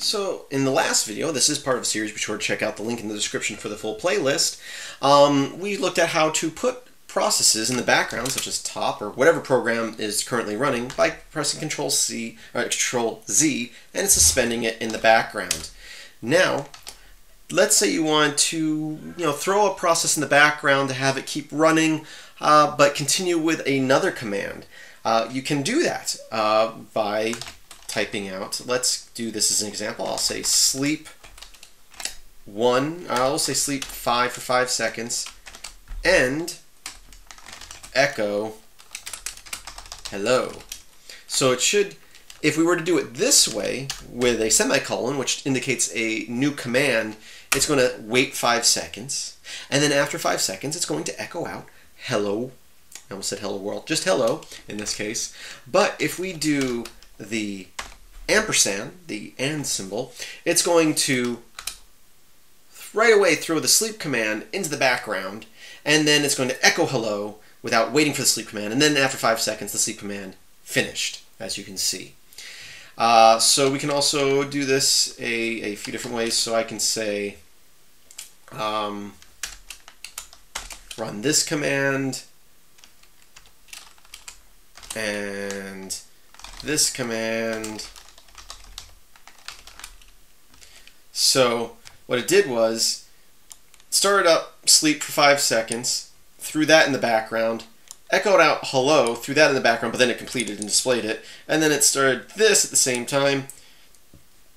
So in the last video, this is part of a series, be sure to check out the link in the description for the full playlist. Um, we looked at how to put processes in the background, such as top or whatever program is currently running, by pressing Control C or Control Z and suspending it in the background. Now, let's say you want to you know throw a process in the background to have it keep running, uh, but continue with another command. Uh, you can do that uh, by typing out. Let's do this as an example. I'll say sleep one. I'll say sleep five for five seconds, and echo hello. So it should, if we were to do it this way with a semicolon, which indicates a new command, it's going to wait five seconds, and then after five seconds, it's going to echo out hello. I almost said hello world, just hello in this case. But if we do the ampersand, the and symbol, it's going to right away throw the sleep command into the background, and then it's going to echo hello without waiting for the sleep command, and then after five seconds, the sleep command finished, as you can see. Uh, so we can also do this a, a few different ways. So I can say um, run this command and this command. So what it did was started up sleep for five seconds, threw that in the background, echoed out hello, threw that in the background, but then it completed and displayed it, and then it started this at the same time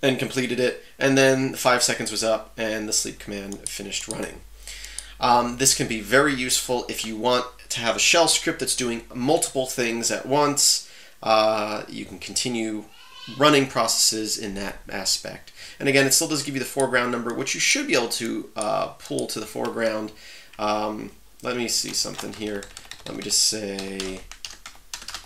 and completed it, and then five seconds was up and the sleep command finished running. Um, this can be very useful if you want to have a shell script that's doing multiple things at once. Uh, you can continue running processes in that aspect. And again, it still does give you the foreground number, which you should be able to uh, pull to the foreground. Um, let me see something here. Let me just say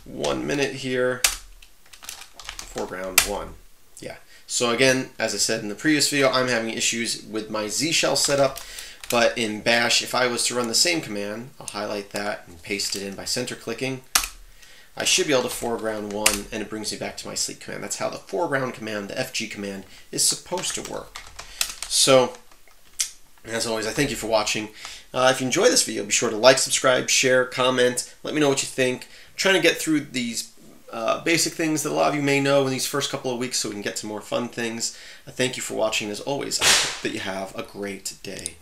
one minute here, foreground one. Yeah. So again, as I said in the previous video, I'm having issues with my Z shell setup. But in Bash, if I was to run the same command, I'll highlight that and paste it in by center clicking. I should be able to foreground one, and it brings me back to my sleep command. That's how the foreground command, the FG command, is supposed to work. So, as always, I thank you for watching. Uh, if you enjoy this video, be sure to like, subscribe, share, comment. Let me know what you think. I'm trying to get through these uh, basic things that a lot of you may know in these first couple of weeks so we can get to more fun things. Uh, thank you for watching. As always, I hope that you have a great day.